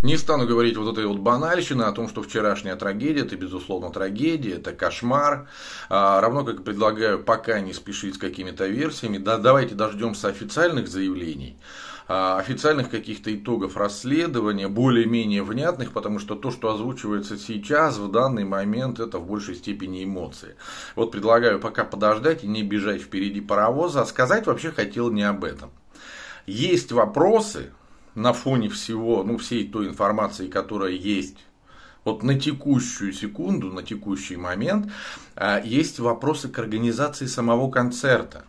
Не стану говорить вот этой вот банальщины о том, что вчерашняя трагедия, это безусловно трагедия, это кошмар. А, равно как предлагаю пока не спешить с какими-то версиями. Да, давайте дождемся официальных заявлений а, официальных каких-то итогов расследования, более-менее внятных, потому что то, что озвучивается сейчас, в данный момент, это в большей степени эмоции. Вот предлагаю пока подождать и не бежать впереди паровоза, а сказать вообще хотел не об этом. Есть вопросы, на фоне всего, ну, всей той информации, которая есть вот на текущую секунду, на текущий момент, а, есть вопросы к организации самого концерта.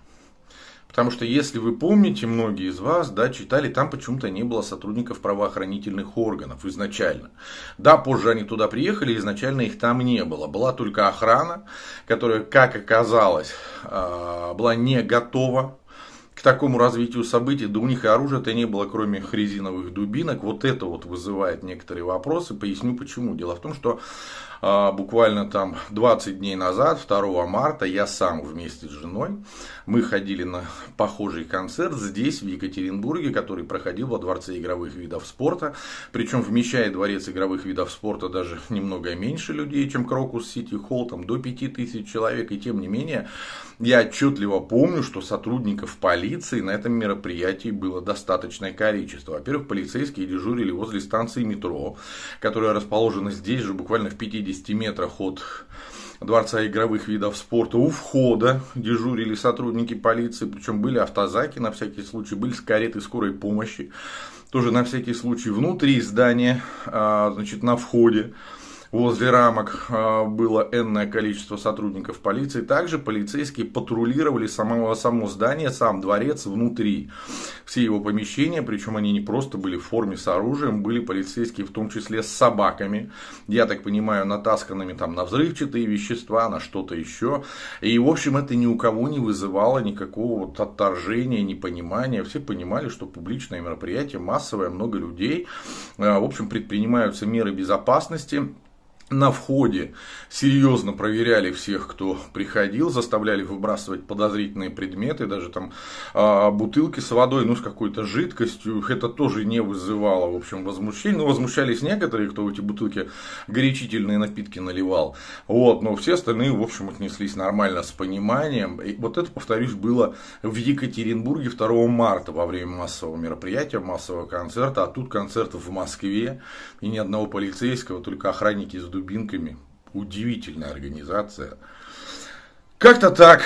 Потому что, если вы помните, многие из вас да, читали, там почему-то не было сотрудников правоохранительных органов изначально. Да, позже они туда приехали, изначально их там не было. Была только охрана, которая, как оказалось, а, была не готова к такому развитию событий, да у них и оружия-то не было, кроме резиновых дубинок. Вот это вот вызывает некоторые вопросы. Поясню почему. Дело в том, что буквально там 20 дней назад, 2 марта, я сам вместе с женой, мы ходили на похожий концерт здесь, в Екатеринбурге, который проходил во Дворце игровых видов спорта. Причем вмещает Дворец игровых видов спорта даже немного меньше людей, чем Крокус Сити Холл, там до 5000 человек. И тем не менее, я отчетливо помню, что сотрудников полиции на этом мероприятии было достаточное количество. Во-первых, полицейские дежурили возле станции метро, которая расположена здесь же, буквально в 50 50 метрах от Дворца игровых видов спорта. У входа дежурили сотрудники полиции, причем были автозаки на всякий случай, были кареты скорой помощи, тоже на всякий случай внутри здания, а, значит, на входе возле рамок а, было энное количество сотрудников полиции. Также полицейские патрулировали само, само здание, сам дворец внутри. Все его помещения, причем они не просто были в форме с оружием, были полицейские в том числе с собаками. Я так понимаю, натасканными там на взрывчатые вещества, на что-то еще. И, в общем, это ни у кого не вызывало никакого вот отторжения, непонимания. Все понимали, что публичное мероприятие, массовое, много людей. А, в общем, предпринимаются меры безопасности на входе серьезно проверяли всех, кто приходил, заставляли выбрасывать подозрительные предметы, даже там а, бутылки с водой, ну, с какой-то жидкостью. Это тоже не вызывало, в общем, возмущения. Ну, возмущались некоторые, кто в эти бутылки горячительные напитки наливал. Вот, но все остальные, в общем, отнеслись нормально, с пониманием. И вот это, повторюсь, было в Екатеринбурге 2 марта во время массового мероприятия, массового концерта. А тут концерт в Москве. И ни одного полицейского, только охранники с дубинками. Удивительная организация. Как-то так.